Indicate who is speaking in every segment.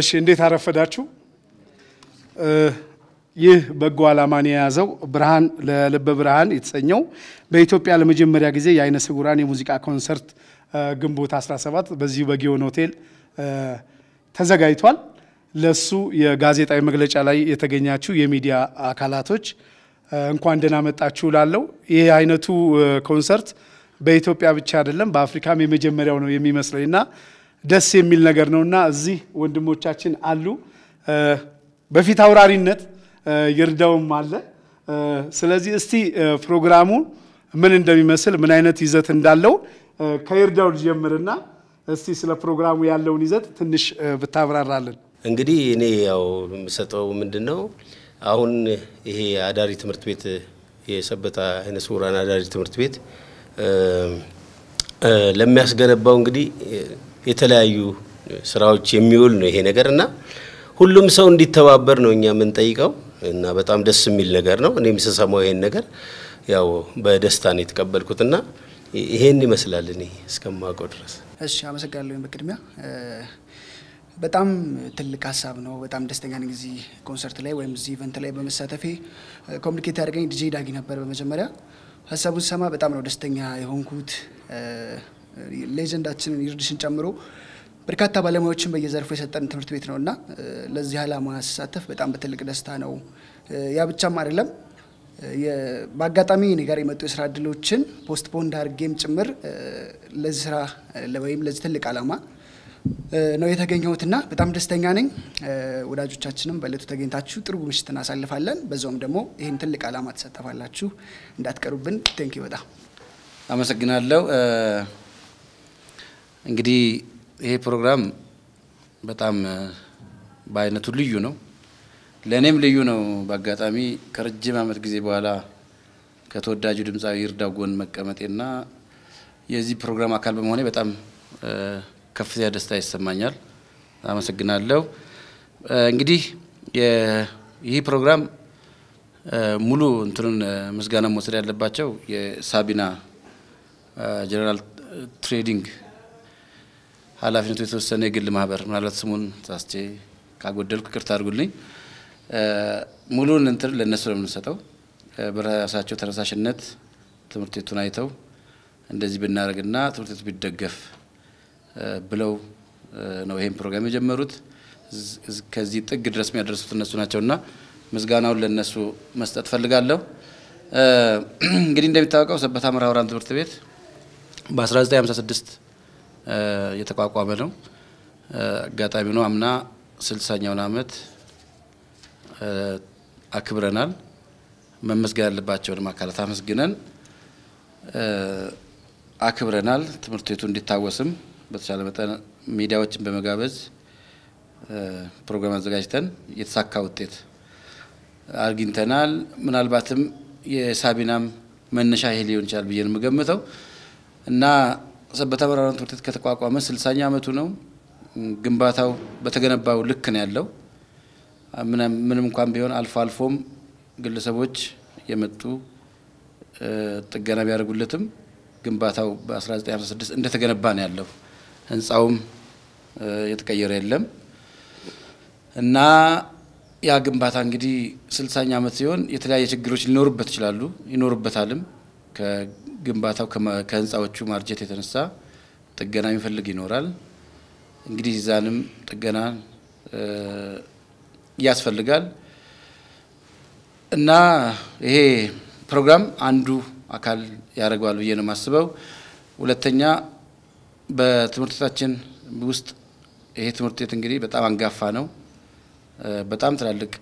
Speaker 1: እሺ እንዴት አረፈዳችሁ? ይህ በጎ ዓላማን የያዘው ብርሃን ለልበ ብርሃን የተሰኘው በኢትዮጵያ ለመጀመሪያ ጊዜ የአይነ ስውራን የሙዚቃ ኮንሰርት ግንቦት 17 በዚሁ በጊዮን ሆቴል ተዘጋጅቷል። ለሱ የጋዜጣዊ መግለጫ ላይ የተገኛችሁ የሚዲያ አካላቶች እንኳን ደህና መጣችሁ ላለው ይህ አይነቱ ኮንሰርት በኢትዮጵያ ብቻ አይደለም በአፍሪካም የመጀመሪያው ነው የሚመስለኝ እና ደስ የሚል ነገር ነው እና እዚህ ወንድሞቻችን አሉ። በፊት አውራሪነት ይርዳውም አለ። ስለዚህ እስቲ ፕሮግራሙ ምን እንደሚመስል ምን አይነት ይዘት እንዳለው ከይርዳው ልጀምርና እስቲ ስለ ፕሮግራሙ ያለውን ይዘት ትንሽ ብታብራራለን።
Speaker 2: እንግዲህ እኔ ያው የምሰጠው ምንድን ነው አሁን ይሄ አዳሪ ትምህርት ቤት የሰበታ አይነ ስውራን አዳሪ ትምህርት ቤት ለሚያስገነባው እንግዲህ የተለያዩ ስራዎች የሚውል ነው ይሄ ነገር እና ሁሉም ሰው እንዲተባበር ነው እኛ የምንጠይቀው እና በጣም ደስ የሚል ነገር ነው። እኔም ስሰማው ይሄን ነገር ያው በደስታ ነው የተቀበልኩትና ይሄን ይመስላል እኔ እስከማውቀው ድረስ።
Speaker 3: እሺ አመሰግናለሁ። በቅድሚያ በጣም ትልቅ ሀሳብ ነው። በጣም ደስተኛ ነኝ እዚህ ኮንሰርት ላይ ወይም እዚህ event ላይ በመሳተፌ። communicate ያደረገኝ ዲጄ ዳጊ ነበር። በመጀመሪያ ሀሳቡን ስሰማ በጣም ነው ደስተኛ የሆንኩት። legend ኣችንን ይርድሽን ጨምሮ በርካታ ባለሙያዎችን በየዘርፉ የሰጠን ትምህርት ቤት ነው እና ለዚህ ዓላማ ስሳተፍ በጣም በትልቅ ደስታ ነው። ያ ብቻም አይደለም በአጋጣሚ እኔ ጋር የመጡ የስራ እድሎችን postponed አድርጌም ጭምር ለዚህ ስራ ወይም ለዚህ ትልቅ ዓላማ ነው የተገኘሁትና በጣም ደስተኛ ነኝ። ወዳጆቻችንም በእለቱ ተገኝታችሁ ጥሩ ምሽት እናሳልፋለን። በዛውም ደግሞ ይህን ትልቅ ዓላማ ትሳተፋላችሁ፣ እንዳትቀሩብን። ቴንኪ በጣም
Speaker 4: አመሰግናለሁ። እንግዲህ ይሄ ፕሮግራም በጣም በአይነቱ ልዩ ነው። ለእኔም ልዩ ነው። በአጋጣሚ ከረጅም ዓመት ጊዜ በኋላ ከተወዳጁ ድምፃዊ ይርዳው ጎን መቀመጤና የዚህ ፕሮግራም አካል በመሆኔ በጣም ከፍተኛ ደስታ ይሰማኛል። አመሰግናለሁ። እንግዲህ ይህ ፕሮግራም ሙሉ እንትኑን ምስጋና መውሰድ ያለባቸው የሳቢና ጀነራል ትሬዲንግ ኃላፊነቱ የተወሰነ የግል ማህበር ምናልባት ስሙን ሳስቼ ካጎደልኩ ይቅርታ አድርጉልኝ። ሙሉን እንትን ለእነሱ ነው የምንሰጠው። በራሳቸው ተነሳሽነት ትምህርት ቤቱን አይተው እንደዚህ ብናደርግና ትምህርት ቤቱ ቢደገፍ ብለው ነው ይሄን ፕሮግራም የጀመሩት። ከዚህ ጥግ ድረስ የሚያደርሱት እነሱ ናቸውና ምስጋናውን ለእነሱ መስጠት ፈልጋለሁ። እንግዲህ እንደሚታወቀው ሰበታ መርሐ ትምህርት ቤት በ1956 የተቋቋመ ነው። አጋጣሚ ነው። አምና ስልሳኛውን ዓመት አክብረናል። መመስገን ያለባቸውንም አካላት አመስግነን አክብረናል። ትምህርት ቤቱ እንዲታወስም በተቻለ መጠን ሚዲያዎችን በመጋበዝ ፕሮግራም አዘጋጅተን የተሳካ ውጤት አግኝተናል። ምናልባትም የሳቢናም መነሻ ይሄ ሊሆን ይችላል ብዬ ነው የምገምተው እና ሰበታ መርሐ ትምህርት ቤት ከተቋቋመ ስልሳኛ ዓመቱ ነው። ግንባታው በተገነባው ልክ ነው ያለው። ምንም እንኳን ቢሆን አልፎ አልፎም ግለሰቦች የመጡ ጥገና ቢያደርጉለትም ግንባታው በ1956 እንደተገነባ ነው ያለው። ህንፃውም የተቀየረ የለም እና ያ ግንባታ እንግዲህ ስልሳኛ ዓመት ሲሆን የተለያየ ችግሮች ሊኖሩበት ይችላሉ፣ ይኖሩበታልም ግንባታው ከህንፃዎቹ ማርጀት የተነሳ ጥገና የሚፈልግ ይኖራል። እንግዲህ እዛንም ጥገና ያስፈልጋል እና ይሄ ፕሮግራም አንዱ አካል ያደርገዋል ብዬ ነው የማስበው። ሁለተኛ በትምህርት ቤታችን ውስጥ ይሄ ትምህርት ቤት እንግዲህ በጣም አንጋፋ ነው። በጣም ትላልቅ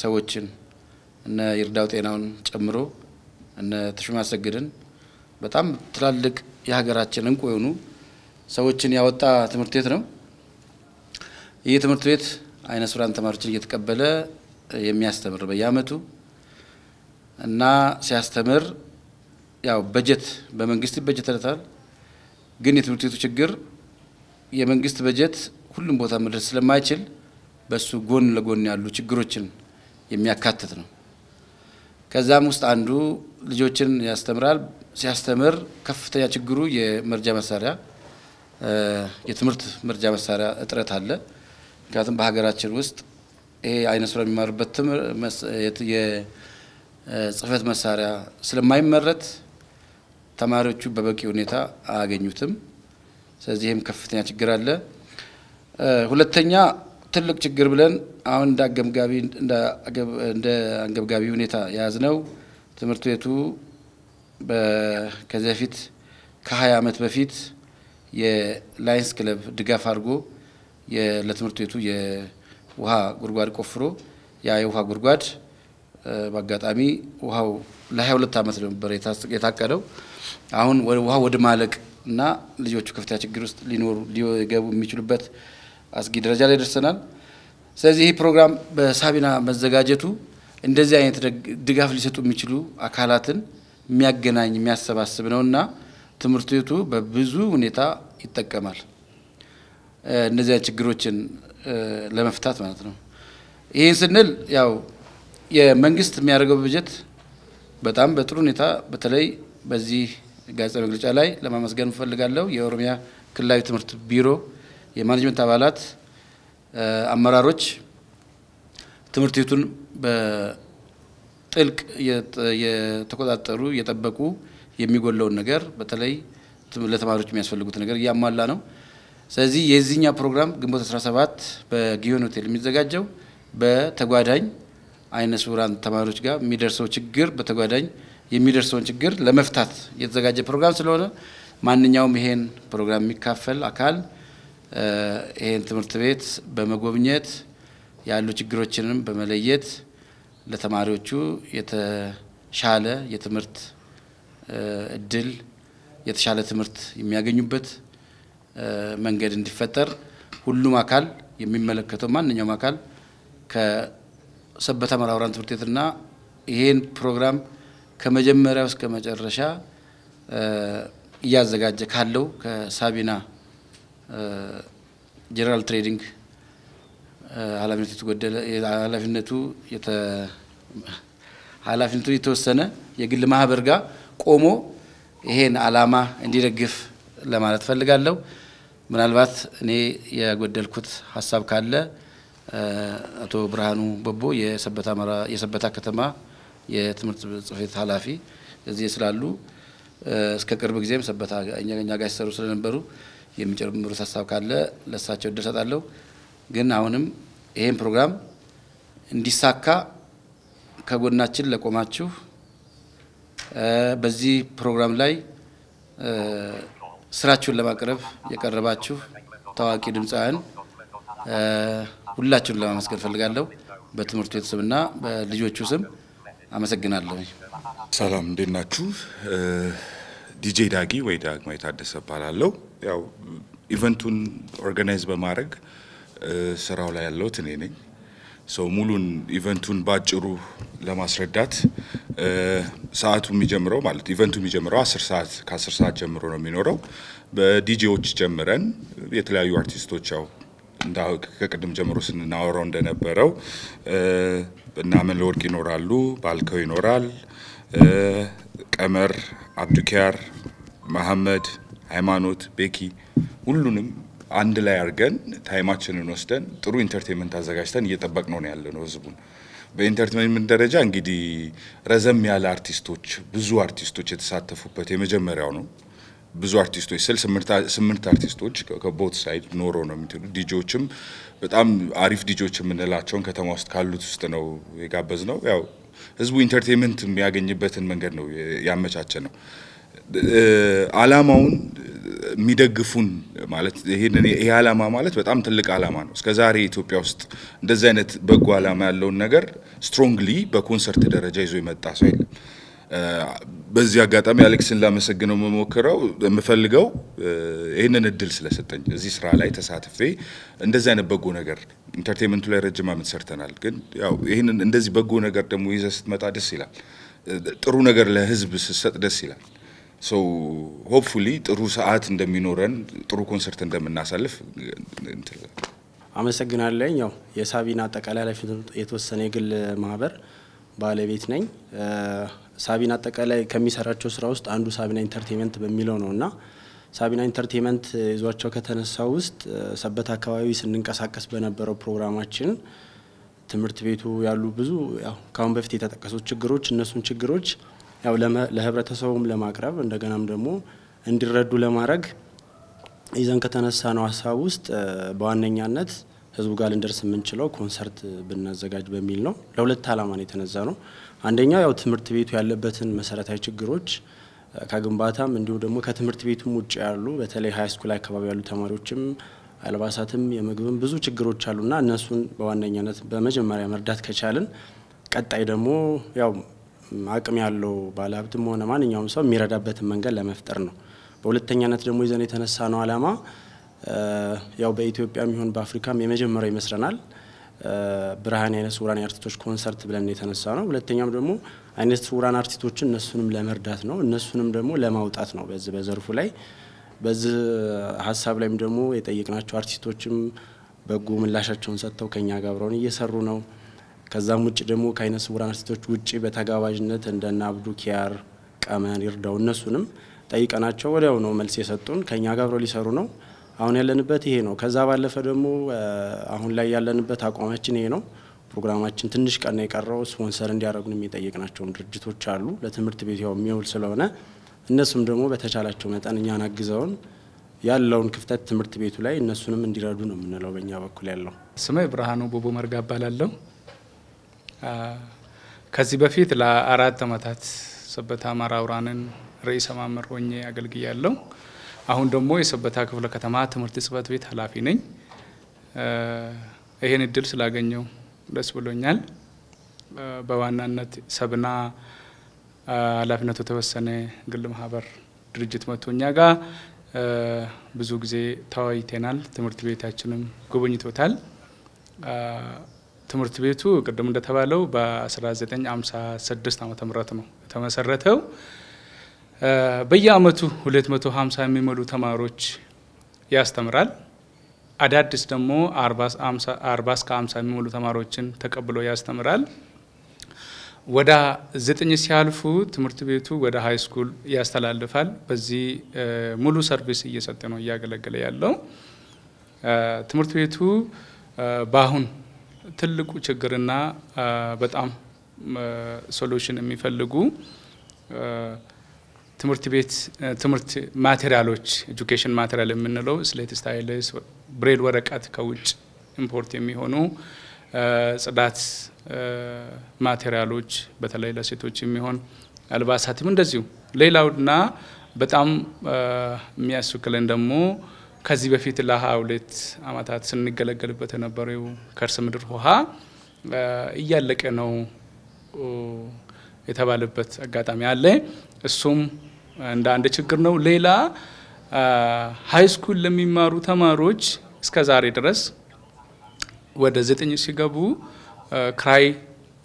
Speaker 4: ሰዎችን እነ ይርዳው ጤናውን ጨምሮ እነ ተሾመ አሰግድን በጣም ትላልቅ የሀገራችን እንቁ የሆኑ ሰዎችን ያወጣ ትምህርት ቤት ነው። ይህ ትምህርት ቤት አይነ ስውራን ተማሪዎችን እየተቀበለ የሚያስተምር በየአመቱ እና ሲያስተምር ያው በጀት በመንግስት ይበጀትለታል። ግን የትምህርት ቤቱ ችግር የመንግስት በጀት ሁሉም ቦታ መድረስ ስለማይችል በሱ ጎን ለጎን ያሉ ችግሮችን የሚያካትት ነው። ከዛም ውስጥ አንዱ ልጆችን ያስተምራል። ሲያስተምር ከፍተኛ ችግሩ የመርጃ መሳሪያ የትምህርት መርጃ መሳሪያ እጥረት አለ። ምክንያቱም በሀገራችን ውስጥ ይሄ አይነ ስውራን የሚማሩበት የጽህፈት መሳሪያ ስለማይመረት ተማሪዎቹ በበቂ ሁኔታ አያገኙትም። ስለዚህ ከፍተኛ ችግር አለ። ሁለተኛ ትልቅ ችግር ብለን አሁን እንደ አንገብጋቢ ሁኔታ የያዝነው ትምህርት ቤቱ ከዚህ በፊት ከ20 ዓመት በፊት የላይንስ ክለብ ድጋፍ አድርጎ ለትምህርት ቤቱ የውሃ ጉድጓድ ቆፍሮ ያ የውሃ ጉድጓድ በአጋጣሚ ውሃው ለ22 ዓመት ነበር የታቀደው። አሁን ውሃ ወደ ማለቅ እና ልጆቹ ከፍተኛ ችግር ውስጥ ሊኖሩ ሊገቡ የሚችሉበት አስጊ ደረጃ ላይ ደርሰናል። ስለዚህ ይህ ፕሮግራም በሳቢና መዘጋጀቱ እንደዚህ አይነት ድጋፍ ሊሰጡ የሚችሉ አካላትን የሚያገናኝ የሚያሰባስብ ነው እና ትምህርት ቤቱ በብዙ ሁኔታ ይጠቀማል። አይነት ችግሮችን ለመፍታት ማለት ነው። ይህን ስንል ያው የመንግስት የሚያደርገው በጀት በጣም በጥሩ ሁኔታ በተለይ በዚህ ጋዜጣዊ መግለጫ ላይ ለማመስገን እፈልጋለሁ። የኦሮሚያ ክልላዊ ትምህርት ቢሮ የማኔጅመንት አባላት፣ አመራሮች ትምህርት ቤቱን በጥልቅ የተቆጣጠሩ እየጠበቁ የሚጎለውን ነገር በተለይ ለተማሪዎች የሚያስፈልጉት ነገር እያሟላ ነው። ስለዚህ የዚህኛ ፕሮግራም ግንቦት 17 በጊዮን ሆቴል የሚዘጋጀው በተጓዳኝ አይነ ስውራን ተማሪዎች ጋር የሚደርሰው ችግር በተጓዳኝ የሚደርሰውን ችግር ለመፍታት የተዘጋጀ ፕሮግራም ስለሆነ ማንኛውም ይሄን ፕሮግራም የሚካፈል አካል ይሄን ትምህርት ቤት በመጎብኘት ያሉ ችግሮችንም በመለየት ለተማሪዎቹ የተሻለ የትምህርት እድል የተሻለ ትምህርት የሚያገኙበት መንገድ እንዲፈጠር ሁሉም አካል የሚመለከተው ማንኛውም አካል ከሰበታ መራውራን ትምህርት ቤትና ይሄን ፕሮግራም ከመጀመሪያው እስከ መጨረሻ እያዘጋጀ ካለው ከሳቢና ጄኔራል ትሬዲንግ ኃላፊነቱ የተጎደለ ኃላፊነቱ ኃላፊነቱ የተወሰነ የግል ማህበር ጋር ቆሞ ይሄን ዓላማ እንዲደግፍ ለማለት ፈልጋለሁ። ምናልባት እኔ የጎደልኩት ሀሳብ ካለ አቶ ብርሃኑ ቦቦ የሰበታ ከተማ የትምህርት ጽሕፈት ኃላፊ እዚህ ስላሉ እስከ ቅርብ ጊዜም ሰበታ እኛ ጋር ሲሰሩ ስለነበሩ የሚጨምሩት ሀሳብ ካለ ለእሳቸው እድል ሰጣለሁ። ግን አሁንም ይሄን ፕሮግራም እንዲሳካ ከጎናችን ለቆማችሁ በዚህ ፕሮግራም ላይ ስራችሁን ለማቅረብ የቀረባችሁ ታዋቂ ድምፃውያን ሁላችሁን ለማመስገን ፈልጋለሁ። በትምህርት ቤቱ ስምና በልጆቹ ስም አመሰግናለሁ።
Speaker 5: ሰላም እንዴት ናችሁ? ዲጄ ዳጊ ወይ ዳግማዊ ታደሰ እባላለሁ። ያው event ኡን organize በማድረግ ስራው ላይ ያለሁት እኔ ነኝ። ሰው ሙሉን event ኡን ባጭሩ ለማስረዳት ሰዓቱ የሚጀምረው ማለት event ኡ የሚጀምረው አስር ሰዓት ከአስር ሰዓት ጀምሮ ነው የሚኖረው። በዲጄዎች ጀምረን የተለያዩ አርቲስቶች ያው ከቅድም ጀምሮ ስናወራው እንደነበረው እና መለወርቅ ይኖራሉ፣ ባልከው ይኖራል፣ ቀመር፣ አብዱ ኪያር፣ መሐመድ፣ ሃይማኖት፣ ቤኪ ሁሉንም አንድ ላይ አድርገን time ኣችንን ወስደን ጥሩ entertainment አዘጋጅተን እየጠበቅነው ያለነው ህዝቡን። በ entertainment ደረጃ እንግዲህ ረዘም ያለ አርቲስቶች ብዙ አርቲስቶች የተሳተፉበት የመጀመሪያው ነው። ብዙ አርቲስቶች ስል ስምንት አርቲስቶች ከ both side ኖሮ ነው የሚትሉ ዲጄዎችም በጣም አሪፍ ዲጄዎች የምንላቸውን ከተማ ውስጥ ካሉት ውስጥ ነው የጋበዝነው። ያው ህዝቡ entertainment የሚያገኝበትን መንገድ ነው ያመቻቸነው። አላማውን የሚደግፉን ማለት ይሄ አላማ ማለት በጣም ትልቅ አላማ ነው። እስከ ዛሬ ኢትዮጵያ ውስጥ እንደዚህ አይነት በጎ አላማ ያለውን ነገር strongly በኮንሰርት ደረጃ ይዞ የመጣ ሰው የለም። በዚህ አጋጣሚ አሌክስን ላመሰግነው የምሞክረው የምፈልገው ይህንን እድል ስለሰጠኝ እዚህ ስራ ላይ ተሳትፌ እንደዚህ አይነት በጎ ነገር entertainment ኡ ላይ ረጅም ዓመት ሰርተናል። ግን ያው ይህንን እንደዚህ በጎ ነገር ደግሞ ይዘህ ስትመጣ ደስ ይላል። ጥሩ ነገር ለህዝብ ስትሰጥ ደስ ይላል። hopefully ጥሩ ሰዓት እንደሚኖረን ጥሩ ኮንሰርት እንደምናሳልፍ
Speaker 6: አመሰግናለሁ። ያው የሳቢና አጠቃላይ ኃላፊነቱ የተወሰነ የግል ማህበር ባለቤት ነኝ። ሳቢና አጠቃላይ ከሚሰራቸው ስራ ውስጥ አንዱ ሳቢና ኢንተርቴንመንት በሚለው ነው እና ሳቢና ኢንተርቴንመንት ይዟቸው ከተነሳው ውስጥ ሰበታ አካባቢ ስንንቀሳቀስ በነበረው ፕሮግራማችን ትምህርት ቤቱ ያሉ ብዙ ያው ከአሁን በፊት የተጠቀሱት ችግሮች እነሱን ችግሮች ያው ለህብረተሰቡም ለማቅረብ እንደገናም ደግሞ እንዲረዱ ለማድረግ ይዘን ከተነሳነው ሀሳብ ውስጥ በዋነኛነት ህዝቡ ጋር ልንደርስ የምንችለው ኮንሰርት ብናዘጋጅ በሚል ነው። ለሁለት ዓላማ የተነሳ ነው። አንደኛው ያው ትምህርት ቤቱ ያለበትን መሰረታዊ ችግሮች ከግንባታም እንዲሁም ደግሞ ከትምህርት ቤቱም ውጭ ያሉ በተለይ high school አካባቢ ያሉ ተማሪዎችም አልባሳትም የምግብም ብዙ ችግሮች አሉና እነሱን በዋነኛነት በመጀመሪያ መርዳት ከቻልን ቀጣይ ደግሞ ያው አቅም ያለው ባለሀብትም ሆነ ማንኛውም ሰው የሚረዳበትን መንገድ ለመፍጠር ነው። በሁለተኛነት ደግሞ ይዘን የተነሳ ነው ዓላማ ያው በኢትዮጵያም ይሁን በአፍሪካም የመጀመሪያው ይመስለናል ብርሃን የዓይነ ስውራን የአርቲስቶች ኮንሰርት ብለን የተነሳ ነው። ሁለተኛም ደግሞ ዓይነ ስውራን አርቲስቶችን እነሱንም ለመርዳት ነው፣ እነሱንም ደግሞ ለማውጣት ነው በዚህ በዘርፉ ላይ በዚህ ሀሳብ ላይም ደግሞ የጠየቅናቸው አርቲስቶችም በጎ ምላሻቸውን ሰጥተው ከኛ ጋር አብረውን እየሰሩ ነው። ከዛም ውጭ ደግሞ ከዓይነ ስውራን አርቲስቶች ውጭ በተጋባዥነት እንደነ አብዱ ኪያር፣ ቀመን ይርዳው እነሱንም ጠይቀናቸው ወዲያው ነው መልስ የሰጡን። ከኛ ጋር አብረው ሊሰሩ ነው። አሁን ያለንበት ይሄ ነው። ከዛ ባለፈ ደግሞ አሁን ላይ ያለንበት አቋማችን ይሄ ነው። ፕሮግራማችን ትንሽ ቀን የቀረው። ስፖንሰር እንዲያደርጉን የሚጠይቅናቸውም ድርጅቶች አሉ። ለትምህርት ቤት ያው የሚውል ስለሆነ እነሱም ደግሞ በተቻላቸው መጠን እኛን አግዘውን ያለውን ክፍተት ትምህርት ቤቱ ላይ እነሱንም እንዲረዱ ነው የምንለው በእኛ በኩል ያለው።
Speaker 7: ስሜ ብርሃኑ ቡቡ መርጋ እባላለሁ። ከዚህ በፊት ለአራት ዓመታት ሰበታ አማራ አውራንን ርዕሰ መምህር ሆኜ አገልግያለሁ። አሁን ደግሞ የሰበታ ክፍለ ከተማ ትምህርት ጽሕፈት ቤት ኃላፊ ነኝ። ይህን እድል ስላገኘው ደስ ብሎኛል። በዋናነት ሰብና ኃላፊነቱ የተወሰነ ግል ማህበር ድርጅት መጥቶ እኛ ጋር ብዙ ጊዜ ተወያይተናል። ትምህርት ቤታችንም ጎብኝቶታል። ትምህርት ቤቱ ቅድም እንደተባለው በ1956 ዓመተ ምህረት ነው የተመሰረተው። በየአመቱ 250 የሚሞሉ ተማሪዎች ያስተምራል። አዳዲስ ደግሞ 40 እስከ 50 የሚሞሉ ተማሪዎችን ተቀብሎ ያስተምራል። ወደ ዘጠኝ ሲያልፉ ትምህርት ቤቱ ወደ high school ያስተላልፋል። በዚህ ሙሉ service እየሰጠ ነው እያገለገለ ያለው ትምህርት ቤቱ በአሁን ትልቁ ችግርና በጣም solution የሚፈልጉ ትምህርት ቤት ትምህርት ማቴሪያሎች education material የምንለው slate፣ stylus፣ braille ወረቀት ከውጭ import የሚሆኑ ጽዳት ማቴሪያሎች በተለይ ለሴቶች የሚሆን አልባሳትም እንደዚሁ። ሌላውና በጣም የሚያሰጋን ደግሞ ከዚህ በፊት ለሀያ ሁለት ዓመታት ስንገለገልበት የነበረው ከርሰ ምድር ውሃ እያለቀ ነው የተባለበት አጋጣሚ አለ። እሱም እንደ አንድ ችግር ነው። ሌላ high school ለሚማሩ ተማሪዎች እስከ ዛሬ ድረስ ወደ ዘጠኝ ሲገቡ ኪራይ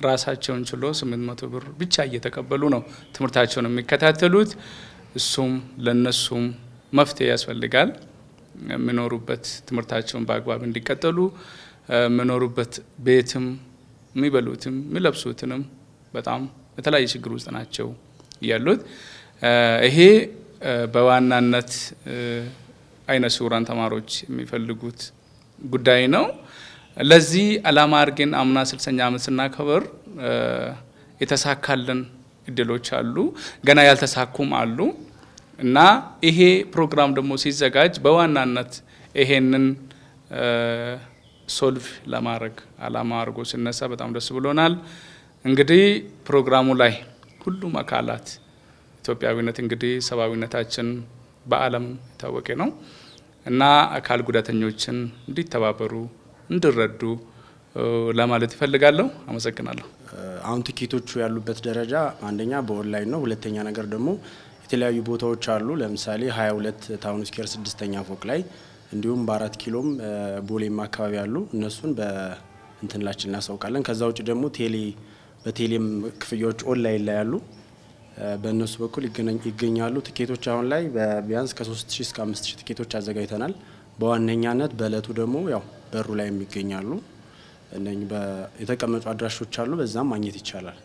Speaker 7: ራሳቸውን ችሎ ስምንት መቶ ብር ብቻ እየተቀበሉ ነው ትምህርታቸውን የሚከታተሉት። እሱም ለነሱም መፍትሄ ያስፈልጋል። የሚኖሩበት ትምህርታቸውን በአግባብ እንዲቀጠሉ የሚኖሩበት ቤትም የሚበሉትም የሚለብሱትንም በጣም የተለያየ ችግር ውስጥ ናቸው ያሉት። ይሄ በዋናነት ዓይነ ስውራን ተማሪዎች የሚፈልጉት ጉዳይ ነው። ለዚህ ዓላማ አድርገን አምና ስልሰኛ ዓመት ስናከብር የተሳካልን እድሎች አሉ፣ ገና ያልተሳኩም አሉ እና ይሄ ፕሮግራም ደግሞ ሲዘጋጅ በዋናነት ይሄንን solve ለማድረግ ዓላማ አድርጎ ሲነሳ በጣም ደስ ብሎናል። እንግዲህ ፕሮግራሙ ላይ ሁሉም አካላት ኢትዮጵያዊነት እንግዲህ ሰብአዊነታችን በዓለም የታወቀ ነው እና አካል ጉዳተኞችን እንዲተባበሩ እንዲረዱ ለማለት ይፈልጋለሁ። አመሰግናለሁ።
Speaker 6: አሁን ትኬቶቹ ያሉበት ደረጃ አንደኛ በኦንላይን ነው። ሁለተኛ ነገር ደግሞ የተለያዩ ቦታዎች አሉ። ለምሳሌ 22 ታውን ስኩዌር ስድስተኛ ፎቅ ላይ እንዲሁም በአራት ኪሎም ቦሌም አካባቢ አሉ። እነሱን በእንትንላችን እናሳውቃለን። ከዛ ውጭ ደግሞ ቴሌ በቴሌም ክፍያዎች ኦንላይን ላይ ያሉ በእነሱ በኩል ይገኛሉ። ትኬቶች አሁን ላይ ቢያንስ ከ3000 እስከ 5000 ትኬቶች አዘጋጅተናል። በዋነኛነት በእለቱ ደግሞ ያው በሩ ላይ የሚገኛሉ የተቀመጡ አድራሾች አሉ። በዛም ማግኘት ይቻላል።